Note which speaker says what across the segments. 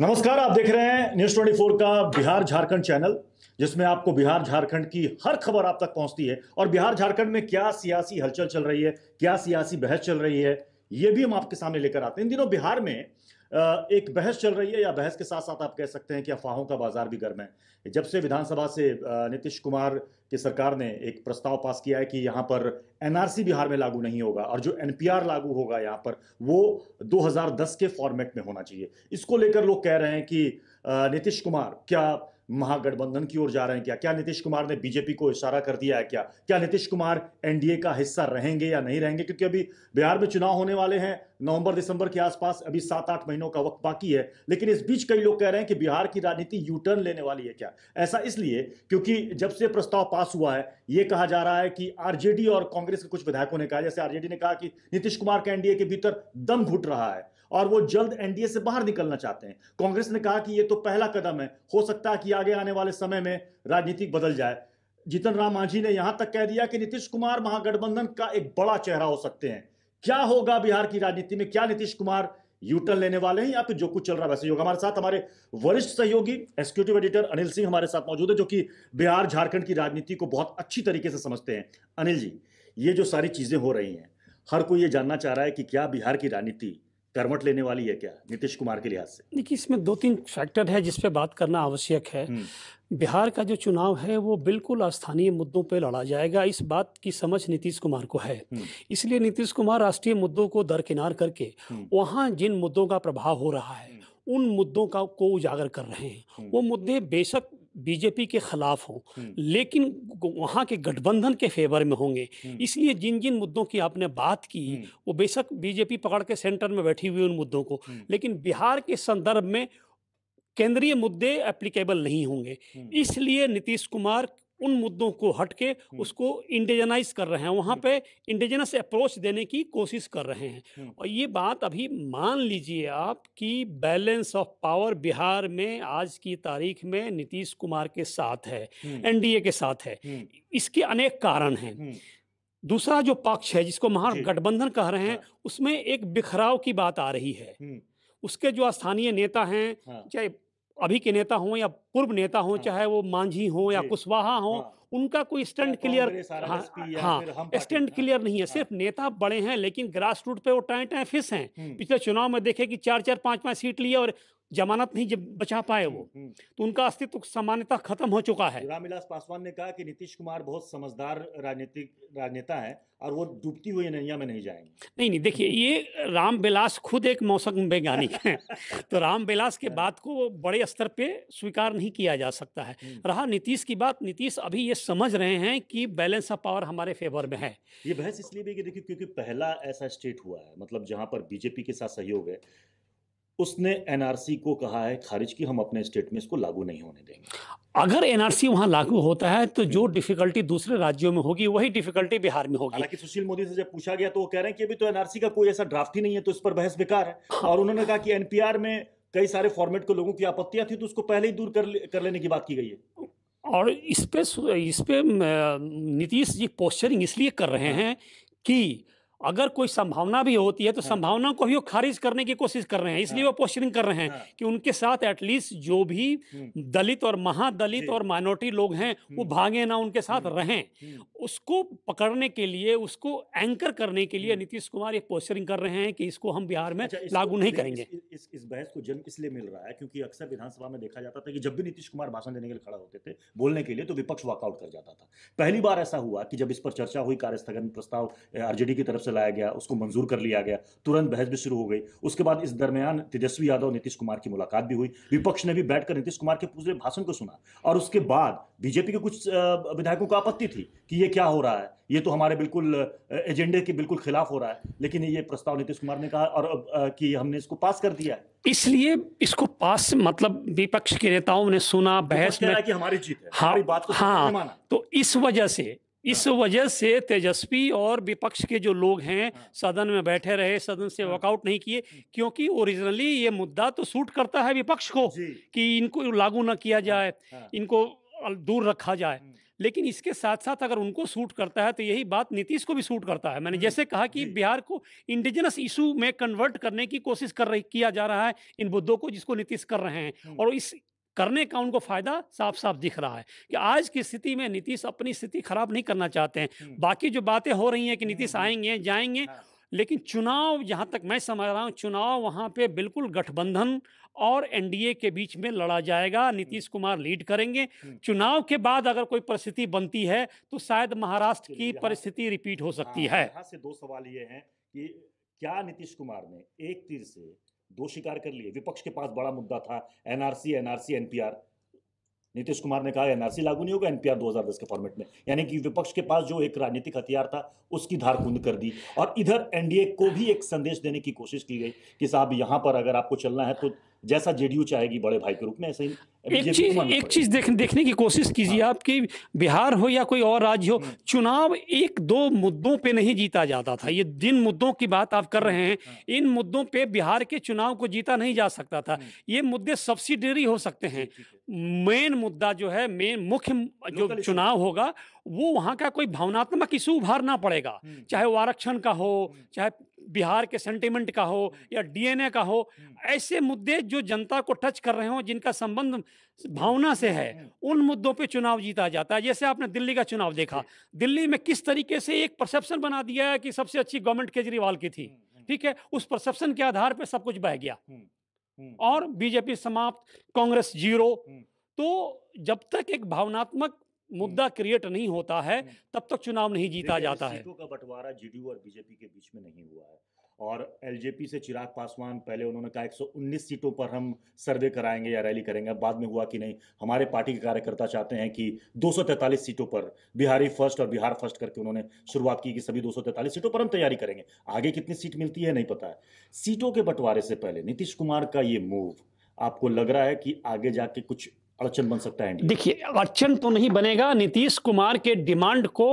Speaker 1: नमस्कार, आप देख रहे हैं न्यूज़ 24 का बिहार झारखंड चैनल, जिसमें आपको बिहार झारखंड की हर खबर आप तक पहुँचती है। और बिहार झारखंड में क्या सियासी हलचल चल रही है, क्या सियासी बहस चल रही है, ये भी हम आपके सामने लेकर आते हैं। इन दिनों बिहार में एक बहस चल रही है या बहस के साथ साथ आप कह सकते हैं कि अफवाहों का बाज़ार भी गर्म है? जब से विधानसभा से नीतीश कुमार की सरकार ने एक प्रस्ताव पास किया है कि यहाँ पर एनआरसी बिहार में लागू नहीं होगा और जो एनपीआर लागू होगा यहाँ पर, वो 2010 के फॉर्मेट में होना चाहिए। इसको लेकर लोग कह रहे हैं कि नीतीश कुमार, क्या महागठबंधन की ओर जा रहे हैं क्या? क्या नीतीश कुमार ने बीजेपी को इशारा कर दिया है क्या? क्या नीतीश कुमार एनडीए का हिस्सा रहेंगे या नहीं रहेंगे? क्योंकि अभी बिहार में चुनाव होने वाले हैं, नवंबर दिसंबर के आसपास अभी सात आठ महीनों का वक्त बाकी है, लेकिन इस बीच कई लोग कह रहे हैं कि बिहार की राजनीति यू टर्न लेने वाली है क्या? ऐसा इसलिए क्योंकि जब से प्रस्ताव पास हुआ है, ये कहा जा रहा है कि आरजेडी और कांग्रेस के कुछ विधायकों ने कहा, जैसे आरजेडी ने कहा कि नीतीश कुमार का एनडीए के भीतर दम घुट रहा है। और वो जल्द एनडीए से बाहर निकलना चाहते हैं। कांग्रेस ने कहा कि ये तो पहला कदम है। हो सकता है कि आगे आने वाले समय में राजनीति बदल जाए। जीतन राम मांझी ने यहाँ तक कह दिया कि नीतीश कुमार महागठबंधन का एक बड़ा चेहरा हो सकते हैं। क्या होगा बिहार की राजनीति में? क्या नीतीश कुमार यूटर्न लेने वाले हैं या फिर जो कुछ चल रहा है वैसे होगा। हमारे साथ हमारे वरिष्ठ सहयोगी एग्जीक्यूटिव एडिटर अनिल सिंह हमारे साथ मौजूद है, जो कि बिहार झारखंड की राजनीति को बहुत अच्छी तरीके से समझते हैं। अनिल जी, ये जो सारी चीज़ें हो रही हैं, हर कोई ये जानना चाह रहा है कि क्या बिहार की राजनीति करवट लेने वाली है क्या नीतीश कुमार के लिहाज से?
Speaker 2: देखिए इसमें दो तीन फैक्टर है जिस पे बात करना आवश्यक है।
Speaker 1: हम्म,
Speaker 2: बिहार का जो चुनाव है वो बिल्कुल स्थानीय मुद्दों पे लड़ा जाएगा। इस बात की समझ नीतीश कुमार को है।
Speaker 1: हम्म,
Speaker 2: इसलिए नीतीश कुमार राष्ट्रीय मुद्दों को दरकिनार करके
Speaker 1: हम्म,
Speaker 2: वहाँ जिन मुद्दों का प्रभाव हो रहा है उन मुद्दों का को उजागर कर रहे हैं। वो मुद्दे बेशक बीजेपी के खिलाफ हों लेकिन वहाँ के गठबंधन के फेवर में होंगे। इसलिए जिन जिन मुद्दों की आपने बात की वो बेशक बीजेपी पकड़ के सेंटर में बैठी हुई उन मुद्दों को लेकिन बिहार के संदर्भ में केंद्रीय मुद्दे एप्लीकेबल नहीं होंगे। इसलिए नीतीश कुमार उन मुद्दों को हट के उसको इंडिजनाइज कर रहे हैं वहाँ पे इंडिजनस अप्रोच देने की कोशिश कर रहे हैं। और ये बात अभी मान लीजिए आप कि बैलेंस ऑफ़ पावर बिहार में आज की तारीख में नीतीश कुमार के साथ है एनडीए के साथ है इसके अनेक कारण हैं। दूसरा जो पक्ष है जिसको महागठबंधन कह रहे हैं
Speaker 1: हाँ।
Speaker 2: उसमें एक बिखराव की बात आ रही है। उसके जो स्थानीय नेता हैं
Speaker 1: हाँ,
Speaker 2: चाहे अभी के नेता हों या पूर्व नेता हों
Speaker 1: हाँ।
Speaker 2: चाहे वो मांझी हों या कुशवाहा हों
Speaker 1: हाँ,
Speaker 2: उनका कोई स्टैंड क्लियर हाँ हाँ
Speaker 1: हम
Speaker 2: स्टैंड
Speaker 1: हाँ,
Speaker 2: क्लियर नहीं है
Speaker 1: हाँ।
Speaker 2: सिर्फ़ नेता बड़े हैं लेकिन ग्रास रूट पे वो टाए टाए फिस हैं
Speaker 1: हम्म,
Speaker 2: पिछले चुनाव में देखे कि चार चार पाँच पाँच सीट लिए और जमानत नहीं जब बचा पाए वो
Speaker 1: हम्म,
Speaker 2: तो उनका अस्तित्व सामान्यता खत्म हो चुका है।
Speaker 1: रामविलास पासवान ने कहा कि नीतीश कुमार बहुत समझदार राजनीतिक राजनेता है और वो डूबती हुई नैया में नहीं जाएँगे।
Speaker 2: नहीं नहीं देखिए ये रामविलास खुद एक मौसम वैज्ञानिक हैं। तो रामविलास के बात को बड़े स्तर पे स्वीकार नहीं किया जा सकता है।
Speaker 1: हम्म,
Speaker 2: रहा नीतीश की बात नीतीश अभी ये समझ रहे हैं कि बैलेंस ऑफ़ पावर हमारे फेवर में है।
Speaker 1: ये बहस इसलिए भी कि देखिए क्योंकि पहला ऐसा स्टेट हुआ है मतलब जहाँ पर बीजेपी के साथ सहयोग है उसने एनआरसी को कहा है खारिज की हम अपने स्टेट में इसको लागू नहीं होने देंगे।
Speaker 2: अगर एनआरसी वहाँ लागू होता है तो जो डिफिकल्टी दूसरे राज्यों में होगी वही डिफिकल्टी बिहार में होगी।
Speaker 1: हालाँकि सुशील मोदी से जब पूछा गया तो वो कह रहे हैं कि अभी तो एनआरसी का कोई ऐसा ड्राफ्ट ही नहीं है तो इस पर बहस बेकार है। हाँ। और उन्होंने कहा कि एनपीआर में कई सारे फॉर्मेट को लोगों की आपत्तियाँ थी तो उसको पहले ही दूर कर, कर लेने की बात की गई है।
Speaker 2: और इस पे इस पे नीतीश जी पोस्चरिंग इसलिए कर रहे हैं कि अगर कोई संभावना भी होती है तो
Speaker 1: हाँ।
Speaker 2: संभावना को भी वो खारिज करने की कोशिश कर रहे हैं इसलिए
Speaker 1: हाँ।
Speaker 2: वो पोस्चरिंग कर रहे हैं
Speaker 1: हाँ,
Speaker 2: कि उनके साथ एटलीस्ट जो भी
Speaker 1: हम्म,
Speaker 2: दलित और महादलित और माइनॉरिटी लोग हैं वो
Speaker 1: हम्म।
Speaker 2: भागे ना उनके साथ
Speaker 1: हम्म।
Speaker 2: रहें उसको पकड़ने के लिए उसको एंकर करने के लिए। नीतीश कुमार एक पोस्चरिंग कर रहे हैं कि इसको हम बिहार में
Speaker 1: अच्छा,
Speaker 2: लागू नहीं करेंगे
Speaker 1: इस, इस, इस बहस को जन्म इसलिए मिल रहा है क्योंकि अक्सर विधानसभा में देखा जाता था कि जब भी नीतीश कुमार भाषण देने के लिए खड़ा होते थे बोलने के लिए तो विपक्ष वॉकआउट कर जाता था पहली बार ऐसा हुआ कि जब इस पर चर्चा हुई कार्यस्थगन प्रस्ताव आरजेडी की तरफ़ से लाया गया उसको मंजूर कर लिया गया तुरंत बहस भी शुरू हो गई। उसके बाद इस दरमियान तेजस्वी यादव नीतीश कुमार की मुलाकात भी हुई। विपक्ष ने भी बैठकर नीतीश कुमार के पूरे भाषण को सुना और उसके बाद बीजेपी के कुछ विधायकों को आपत्ति थी कि ये क्या हो रहा है। ये तो हमारे बिल्कुल एजेंडे के बिल्कुल खिलाफ हो रहा है लेकिन ये प्रस्ताव नीतीश कुमार ने कहा और कि हमने इसको पास कर दिया
Speaker 2: इसलिए इसको पास मतलब विपक्ष के नेताओं ने सुना बहस में
Speaker 1: कि हमारी जीत है
Speaker 2: हाँ,
Speaker 1: हमारी बात को
Speaker 2: हाँ। तो इस वजह से इस वजह से तेजस्वी और विपक्ष के जो लोग हैं
Speaker 1: हाँ।
Speaker 2: सदन में बैठे रहे सदन से
Speaker 1: हाँ।
Speaker 2: वॉकआउट नहीं किए क्योंकि ओरिजिनली ये मुद्दा तो सूट करता है विपक्ष को कि इनको लागू ना किया जाए
Speaker 1: हाँ,
Speaker 2: इनको दूर रखा जाए।
Speaker 1: हम्म,
Speaker 2: लेकिन इसके साथ साथ अगर उनको सूट करता है तो यही बात नीतीश को भी सूट करता है। मैंने
Speaker 1: हम्म,
Speaker 2: जैसे कहा कि बिहार को इंडिजिनस इशू में कन्वर्ट करने की कोशिश कर रही किया जा रहा है इन मुद्दों को जिसको नीतीश कर रहे हैं।
Speaker 1: हम्म।
Speaker 2: और इस करने का उनको फ़ायदा साफ़ साफ़ दिख रहा है कि आज की स्थिति में नीतीश अपनी स्थिति खराब नहीं करना चाहते हैं
Speaker 1: हम्म।
Speaker 2: बाकी जो बातें हो रही हैं कि नीतीश
Speaker 1: हम्म, हम्म।
Speaker 2: आएँगे जाएँगे
Speaker 1: हाँ।
Speaker 2: लेकिन चुनाव जहाँ तक मैं समझ रहा हूँ चुनाव वहाँ पे बिल्कुल गठबंधन और एनडीए के बीच में लड़ा जाएगा नीतीश कुमार लीड करेंगे। चुनाव के बाद अगर कोई परिस्थिति बनती है तो शायद महाराष्ट्र की परिस्थिति रिपीट हो सकती
Speaker 1: हाँ,
Speaker 2: है
Speaker 1: यहाँ से दो सवाल ये हैं कि क्या नीतीश कुमार ने एक तीर से दो शिकार कर लिए। विपक्ष के पास बड़ा मुद्दा था NRC NRC NPR Nitish Kumar ने कहा एनआरसी लागू नहीं होगा एनपीआर 2010 के फॉर्मेट में। यानी कि विपक्ष के पास जो एक राजनीतिक हथियार था, उसकी धार कुंद कर दी। और इधर एनडीए को भी एक संदेश देने की कोशिश की गई कि साहब, यहाँ पर अगर आपको चलना है तो जैसा जेडीयू चाहेगी बड़े भाई के रूप में ऐसे ही
Speaker 2: एक चीज़ एक चीज़ देख, देखने की कोशिश कीजिए आप कि बिहार हो या कोई और राज्य हो
Speaker 1: हम्म।
Speaker 2: चुनाव एक दो मुद्दों पे नहीं जीता जाता था ये जिन मुद्दों की बात आप कर रहे हैं
Speaker 1: हाँ।
Speaker 2: इन मुद्दों पे बिहार के चुनाव को जीता नहीं जा सकता था
Speaker 1: हम्म।
Speaker 2: ये मुद्दे सब्सिडरी हो सकते हैं मेन मुद्दा जो है मेन मुख्य जो चुनाव होगा वो वहाँ का कोई भावनात्मक इशू उभारना पड़ेगा
Speaker 1: हम्म।
Speaker 2: चाहे वो आरक्षण का हो। चाहे बिहार के सेंटिमेंट का हो या डीएनए का हो
Speaker 1: हम्म।
Speaker 2: ऐसे मुद्दे जो जनता को टच कर रहे हो जिनका संबंध भावना से है
Speaker 1: हम्म।
Speaker 2: उन मुद्दों पे चुनाव जीता जाता है। जैसे आपने दिल्ली का चुनाव देखा दिल्ली में किस तरीके से एक परसेप्शन बना दिया है कि सबसे अच्छी गवर्नमेंट केजरीवाल की थी
Speaker 1: हम्म,
Speaker 2: ठीक है? उस परसेप्शन के आधार पर सब कुछ बह गया।
Speaker 1: हम्म, हम्म,
Speaker 2: और बीजेपी समाप्त कांग्रेस ज़ीरो।
Speaker 1: हम्म।
Speaker 2: तो जब तक एक भावनात्मक मुद्दा क्रिएट नहीं होता है
Speaker 1: हम्म।
Speaker 2: तब तक चुनाव नहीं जीता जाता है।
Speaker 1: सीटों का बंटवारा जीडीयू और बीजेपी के बीच में नहीं हुआ है। और एलजेपी से चिराग पासवान पहले उन्होंने कहा 119 सीटों पर हम सर्वे कराएँगे या रैली करेंगे बाद में हुआ कि नहीं? हमारे पार्टी के कार्यकर्ता चाहते हैं कि 243 सीटों पर बिहारी फ़र्स्ट और बिहार फ़र्स्ट करके उन्होंने शुरुआत की कि सभी 243 सीटों पर हम तैयारी करेंगे। आगे कितनी सीट मिलती है नहीं पता है। सीटों के बंटवारे से पहले नीतीश कुमार का ये मूव आपको लग रहा है कि आगे जाके कुछ अड़चन बन सकता है
Speaker 2: देखिए अड़चन तो नहीं बनेगा नीतीश कुमार के डिमांड को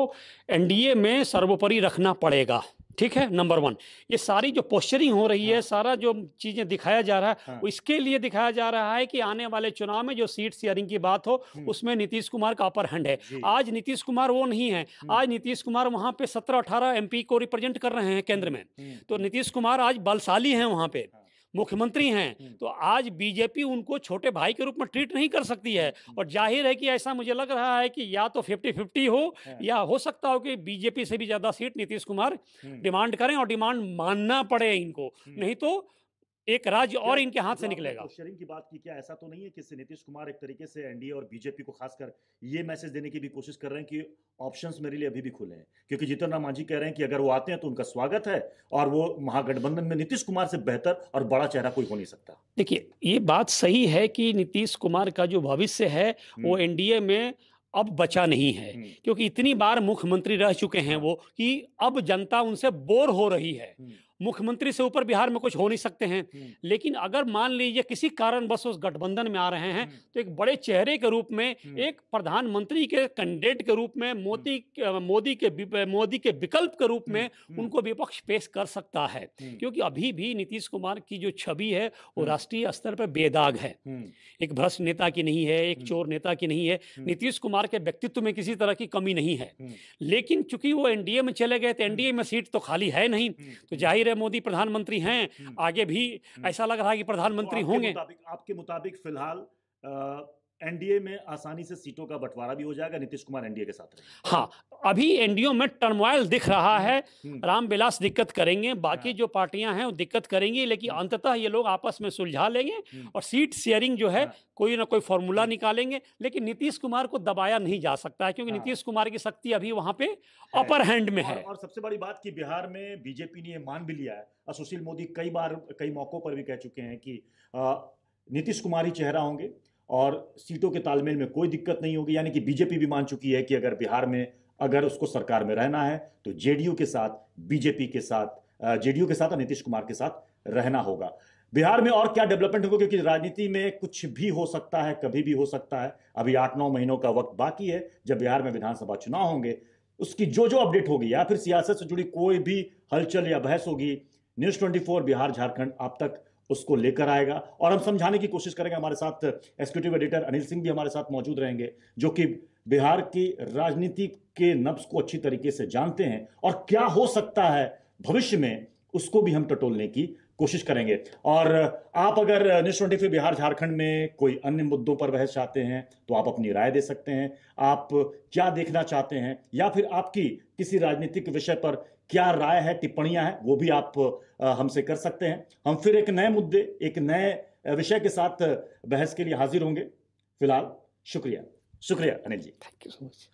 Speaker 2: एनडीए में सर्वोपरि रखना पड़ेगा ठीक है नंबर वन ये सारी जो पोस्चरिंग हो रही हाँ।
Speaker 1: है।
Speaker 2: सारा जो चीज़ें दिखाया जा रहा है
Speaker 1: हाँ।
Speaker 2: इसके लिए दिखाया जा रहा है कि आने वाले चुनाव में जो सीट शेयरिंग की बात हो
Speaker 1: हम्म।
Speaker 2: उसमें नीतीश कुमार का अपर हैंड है आज नीतीश कुमार वो नहीं है
Speaker 1: हम्म।
Speaker 2: आज नीतीश कुमार वहाँ पे सत्रह अठारह एमपी को रिप्रेजेंट कर रहे हैं केंद्र में
Speaker 1: हम्म,
Speaker 2: तो नीतीश कुमार आज बलशाली हैं वहाँ पे
Speaker 1: हाँ।
Speaker 2: मुख्यमंत्री हैं
Speaker 1: हम्म।
Speaker 2: तो आज बीजेपी उनको छोटे भाई के रूप में ट्रीट नहीं कर सकती है और ज़ाहिर है कि ऐसा मुझे लग रहा है कि या तो फिफ्टी फिफ्टी हो
Speaker 1: हाँ।
Speaker 2: या हो सकता हो कि बीजेपी से भी ज़्यादा सीट नीतीश कुमार
Speaker 1: हम्म।
Speaker 2: डिमांड करें और डिमांड मानना पड़े इनको
Speaker 1: हम्म।
Speaker 2: नहीं तो एक राज्य और इनके हाथ से निकलेगा।
Speaker 1: पोस्चरिंग की बात की क्या ऐसा तो नहीं है कि नीतीश कुमार एक तरीके से एनडीए और बीजेपी को खासकर ये मैसेज देने की भी कोशिश कर रहे हैं कि ऑप्शंस मेरे लिए अभी भी खुले हैं? क्योंकि जितन राम मांझी कह रहे हैं कि अगर वो आते हैं तो उनका स्वागत है और वो महागठबंधन में नीतीश कुमार से बेहतर और बड़ा चेहरा कोई हो नहीं सकता।
Speaker 2: देखिए ये बात सही है कि नीतीश कुमार का जो भविष्य है वो
Speaker 1: हम्म,
Speaker 2: एनडीए में अब बचा नहीं है।
Speaker 1: हम्म,
Speaker 2: क्योंकि इतनी बार मुख्यमंत्री रह चुके हैं वो कि अब जनता उनसे बोर हो रही है।
Speaker 1: हम्म,
Speaker 2: मुख्यमंत्री से ऊपर बिहार में कुछ हो नहीं सकते हैं।
Speaker 1: हम्म,
Speaker 2: लेकिन अगर मान लीजिए किसी कारणवश उस गठबंधन में आ रहे हैं
Speaker 1: हम्म,
Speaker 2: तो एक बड़े चेहरे के रूप में
Speaker 1: हम्म।
Speaker 2: एक प्रधानमंत्री के कैंडिडेट के रूप में मोदी मोदी के मोदी के विकल्प के रूप में उनको विपक्ष पेश कर सकता है। क्योंकि अभी भी नीतीश कुमार की जो छवि है वो। राष्ट्रीय स्तर पर बेदाग है। एक भ्रष्ट नेता की नहीं है एक। चोर नेता की नहीं है। नीतीश कुमार के व्यक्तित्व में किसी तरह की कमी नहीं है। लेकिन चूँकि वो एनडीए में चले गए तो एनडीए में सीट तो खाली है नहीं तो ज़ाहिर है मोदी प्रधानमंत्री हैं
Speaker 1: हम्म।
Speaker 2: आगे भी
Speaker 1: हम्म।
Speaker 2: ऐसा लग रहा है कि
Speaker 1: तो
Speaker 2: प्रधानमंत्री
Speaker 1: आपके
Speaker 2: होंगे
Speaker 1: आपके मुताबिक फ़िलहाल एनडीए में आसानी से सीटों का बंटवारा भी हो जाएगा नीतीश कुमार एनडीए के साथ
Speaker 2: हाँ अभी एनडीओ में टर्मोइल दिख रहा है।
Speaker 1: हम्म,
Speaker 2: रामविलास दिक्कत करेंगे बाकी
Speaker 1: हाँ।
Speaker 2: जो पार्टियाँ हैं वो दिक्कत करेंगी लेकिन अंततः ये लोग आपस में सुलझा लेंगे
Speaker 1: हम्म,
Speaker 2: और सीट शेयरिंग जो है
Speaker 1: हाँ।
Speaker 2: कोई ना कोई फॉर्मूला निकालेंगे लेकिन नीतीश कुमार को दबाया नहीं जा सकता है क्योंकि
Speaker 1: हाँ।
Speaker 2: नीतीश कुमार की शक्ति अभी वहाँ पे अपर हैंड में है।
Speaker 1: और सबसे बड़ी बात कि बिहार में बीजेपी ने ये मान भी लिया है और सुशील मोदी कई बार कई मौकों पर भी कह चुके हैं कि नीतीश कुमार ही चेहरा होंगे और सीटों के तालमेल में कोई दिक्कत नहीं होगी। यानी कि बीजेपी भी मान चुकी है कि अगर बिहार में, अगर उसको सरकार में रहना है तो जेडीयू के साथ, बीजेपी के साथ जेडीयू के साथ और नीतीश कुमार के साथ रहना होगा। बिहार में और क्या डेवलपमेंट होगा? क्योंकि राजनीति में कुछ भी हो सकता है, कभी भी हो सकता है। अभी आठ नौ महीनों का वक्त बाकी है। जब बिहार में विधानसभा चुनाव होंगे, उसकी जो जो अपडेट होगी या फिर सियासत से जुड़ी कोई भी हलचल या बहस होगी, न्यूज़ 24 बिहार, झारखंड आप तक उसको लेकर आएगा। और हम समझाने की कोशिश करेंगे, हमारे साथ एग्जीक्यूटिव एडिटर अनिल सिंह भी हमारे साथ मौजूद रहेंगे, जो कि बिहार की राजनीति के नब्स को अच्छी तरीके से जानते हैं और क्या हो सकता है भविष्य में, उसको भी हम टटोलने की कोशिश करेंगे। और आप अगर न्यूज़ ट्वेंटी बिहार झारखंड में कोई अन्य मुद्दों पर बहस चाहते हैं तो आप अपनी राय दे सकते हैं। आप क्या देखना चाहते हैं, या फिर आपकी किसी राजनीतिक विषय पर क्या राय है, टिप्पणियाँ हैं, वो भी आप हमसे कर सकते हैं। हम फिर एक नए मुद्दे, एक नए विषय के साथ बहस के लिए हाजिर होंगे। फ़िलहाल शुक्रिया। शुक्रिया Anil ji.
Speaker 2: Thank you so much